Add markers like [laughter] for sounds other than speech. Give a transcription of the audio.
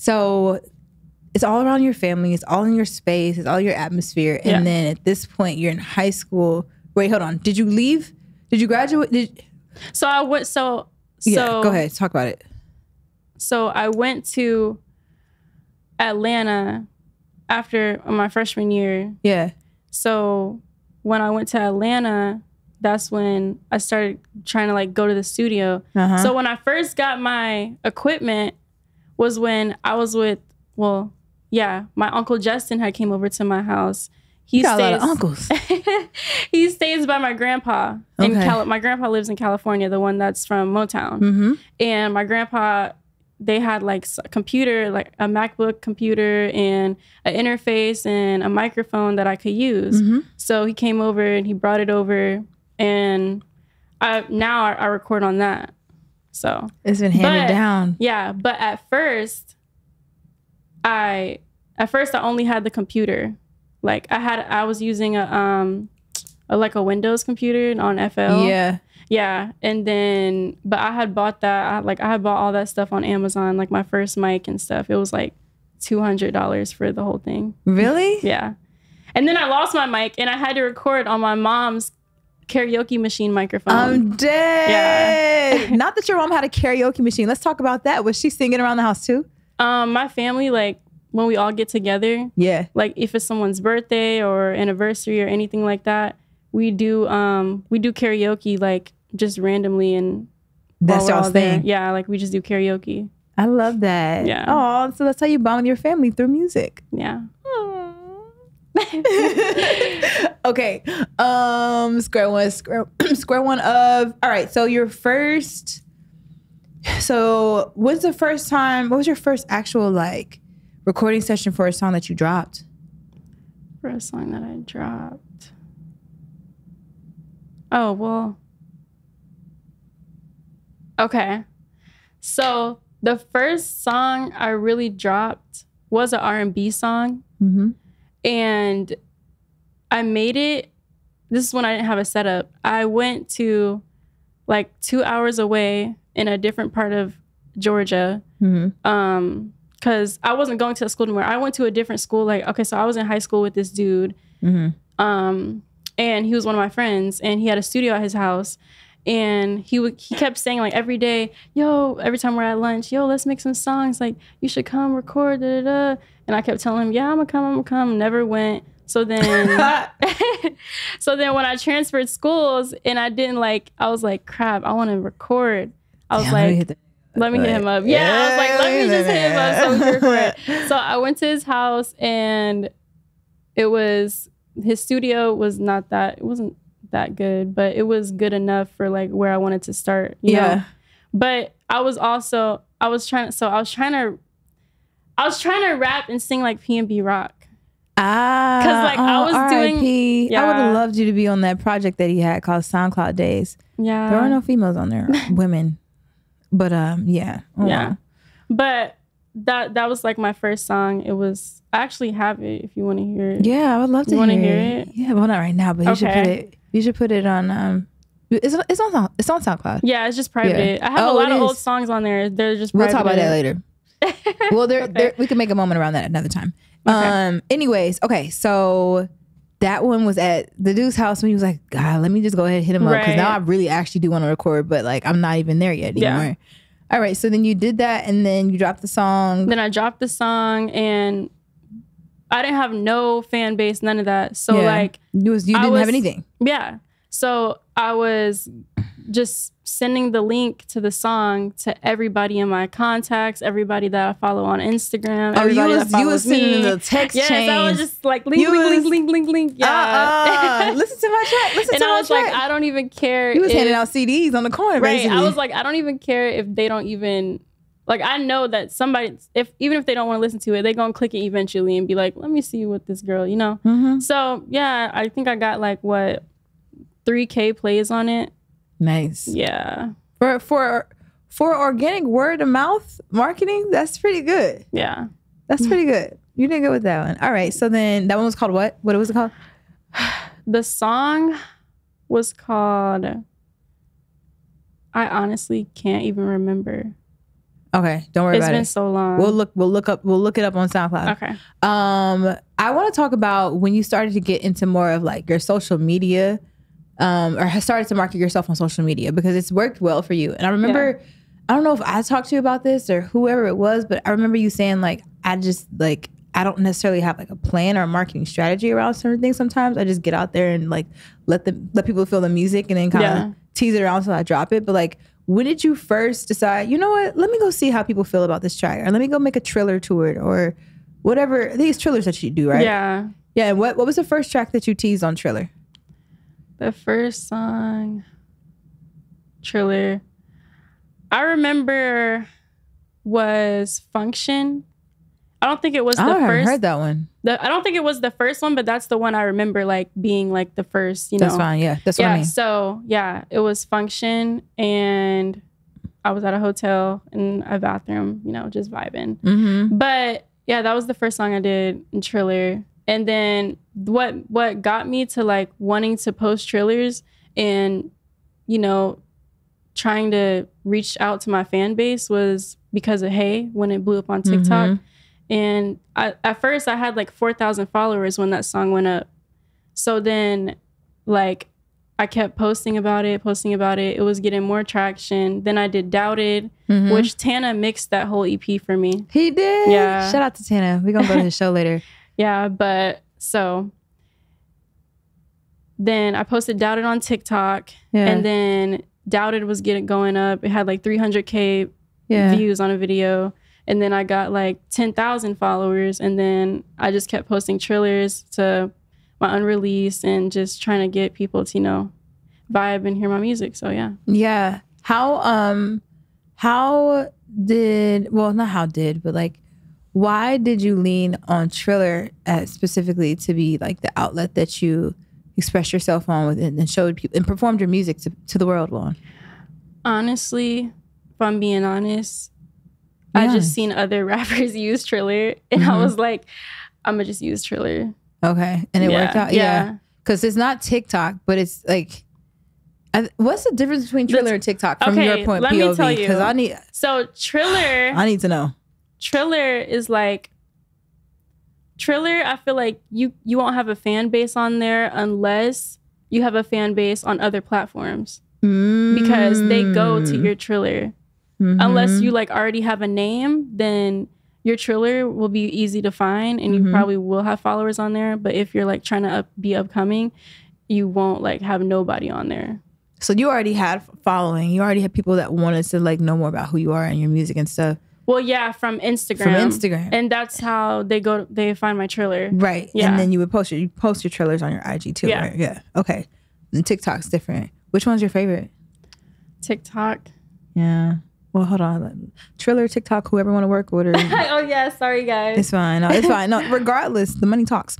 so it's all around your family, it's all in your space, it's all your atmosphere. And Yeah. then at this point, you're in high school. Wait, hold on. Did you leave? Did you graduate? Did, So I went. So yeah, go ahead. Talk about it. So I went to Atlanta after my freshman year. Yeah. So when I went to Atlanta, that's when I started trying to like go to the studio. Uh-huh. So when I first got my equipment was when I was with well, yeah, my uncle Justin had came over to my house. He you got a lot of uncles. [laughs] he stays by my grandpa in Okay. Cali- my grandpa lives in California, the one that's from Motown. mm-hmm. And my grandpa they had like a computer, like a MacBook computer and an interface and a microphone that I could use. Mhm. So he came over and he brought it over and I now I, I record on that. So It's been handed But- down. yeah, but at first, I at first I only had the computer. Like I had I was using a um a, like a Windows computer on FL. Yeah. Yeah, and then but I had bought that. I, like I had bought all that stuff on Amazon, like my first mic and stuff. It was like two hundred dollars for the whole thing. Really? Yeah, and then I lost my mic and I had to record on my mom's karaoke machine microphone. I'm dead. Yeah. [laughs] Not that your mom had a karaoke machine. Let's talk about that. Was she singing around the house too? um, my family like when we all get together, Yeah. like if it's someone's birthday or anniversary or anything like that, we do um we do karaoke like just randomly and That's y'all's thing. Yeah, like we just do karaoke. I love that. Yeah. Oh, so that's how you bond with your family through music. Yeah. [laughs] [laughs] okay. Um, square one, square, [clears throat] square one of. All right. So your first. So when's the first time? What was your first actual like recording session for a song that you dropped? For a song that I dropped. Oh well. Okay. So the first song I really dropped was an R&B song. Mm-hmm. and I made it. This is when I didn't have a setup. I went to like two hours away in a different part of Georgia, Mm-hmm. um, because I wasn't going to the school anymore. I went to a different school. Like, okay, so I was in high school with this dude, Mm-hmm. um, and he was one of my friends, and he had a studio at his house. And he would he kept saying like every day, yo, every time we're at lunch, yo, let's make some songs. Like you should come record, da da da. And I kept telling him, yeah, I'm gonna come, I'm gonna come. Never went. So then, [laughs] [laughs] so then when I transferred schools and I didn't like, I was like, crap, I want to record. I was Damn, let me like, hit the- let me hit him up. Yeah, I was like, let me just hit him up so we record. [laughs] So I went to his house and it was his studio was not that it wasn't that good, but it was good enough for like where I wanted to start. You Yeah. Know? But I was also I was trying to so I was trying to I was trying to rap and sing like PnB Rock. Ah, 'Cause, like, I oh, was doing- RIP. I would have loved you to be on that project that he had called SoundCloud Days. Yeah. There are no females on there, [laughs] women. But um, yeah, Oh, Yeah. wow. But that that was like my first song. It was I actually have it if you want to hear it. yeah. I would love to You wanna hear, hear it. it? Yeah, well, not right now, but you should put it. You should put it on. Um, it's it's on it's on SoundCloud. Yeah, it's just private. I have Oh, a lot of old songs on there. They're just We'll talk about that later. [laughs] Well, there, Okay. there we can make a moment around that another time. Okay. Um. Anyways, okay. So that one was at the dude's house when he was like, "God, let me just go ahead and hit him up because now I really actually do want to record, but like I'm not even there yet Yeah. anymore." All right. So then you did that, and then you dropped the song. Then I dropped the song and I didn't have no fan base, none of that. So Yeah. like you was you didn't have anything. Yeah. So I was just sending the link to the song to everybody in my contacts, everybody that I follow on Instagram, Oh, you was you was sending the text yes, chain. I was just like link, You link, was- link, link, link, link. Yeah. Uh-uh. [laughs] Listen to my track. Listen and to I my was track. like, I don't even care. he was if, handing out CDs on the corner, right. basically. I was like, I don't even care if they don't even like. I know that somebody, if even if they don't want to listen to it, they gonna click it eventually and be like, let me see what this girl, you know. Mhm. So yeah, I think I got like what three k plays on it. Nice. Yeah, For for for organic word of mouth marketing, that's pretty good. yeah. That's pretty good. You did good with that one. All right. So then that one was called what? What was it called? [sighs] The song was called. I honestly can't even remember. Okay, don't worry It's about been it. so long. We'll look. We'll look up. We'll look it up on SoundCloud. okay. Um, I want to talk about when you started to get into more of like your social media, um, or has started to market yourself on social media because it's worked well for you. And I remember, I don't know if I talked to you about this or whoever it was, but I remember you saying like, I just like, I don't necessarily have like a plan or a marketing strategy around certain things. Sometimes I just get out there and like let them let people feel the music and then kind of Yeah. tease it around until I drop it. But like, when did you first decide? You know what? Let me go see how people feel about this track, or let me go make a trailer to it, or whatever these trillers that you do, right? Yeah. Yeah. And what what was the first track that you teased on Triller? The first song, Triller, I remember was Function. I don't think it was I the haven't first. heard that one. The, I don't think it was the first one, but that's the one I remember like being like the first. You know. That's fine. Yeah, that's what. I mean. So yeah, it was Function, and I was at a hotel in a bathroom. You know, just vibing. Mm-hmm. But yeah, that was the first song I did in Triller. And then what what got me to like wanting to post trailers and you know trying to reach out to my fan base was because of Hey when it blew up on TikTok. Mhm. And I, at first I had like 4,000 followers when that song went up. So then like I kept posting about it, posting about it. It was getting more traction. Then I did Doubted, Mhm. which Tana mixed that whole EP for me. he did. Yeah. Shout out to Tana. We're gonna go to his show later. [laughs] Yeah, but so then I posted Doubted on TikTok, Yeah. and then Doubted was getting going up. It had like 300k yeah. views on a video, and then I got like 10,000 followers, and then I just kept posting trailers to my unreleased and just trying to get people to you know vibe and hear my music. So yeah, Yeah. How um how did well not how did, but like why did you lean on Triller as specifically to be like the outlet that you expressed yourself on with and, showed people and performed your music to, to the world on? honestly, if I'm being honest, Be I just seen other [laughs] rappers use Triller, and Mhm. I was like, I'm gonna just use Triller. Okay. And it Yeah, worked out. Yeah. Because it's not TikTok, but it's like I, what's the difference between Triller and TikTok from Okay, your point let me POV? tell you. Because I need So Triller, I need to know. Triller is like Triller. I feel like you you won't have a fan base on there unless you have a fan base on other platforms because they go to your Triller. Unless Mhm. you like already have a name, then your Triller will be easy to find, and Mhm. you probably will have followers on there. But if you're like trying to up, be upcoming, you won't like have nobody on there. So you already had following. You already had people that wanted to like know more about who you are and your music and stuff Well, yeah, from Instagram. from Instagram. and that's how they go. They find my Triller. right. Yeah. And then you would post your you post your trailers on your IG too. Yeah. Right? Yeah. Okay. And TikTok's different. Which one's your favorite? TikTok. Yeah. Well, hold on. Triller, TikTok, whoever want to work with her. [laughs] oh yeah, sorry guys. It's fine. No, it's fine. No, regardless, the money talks.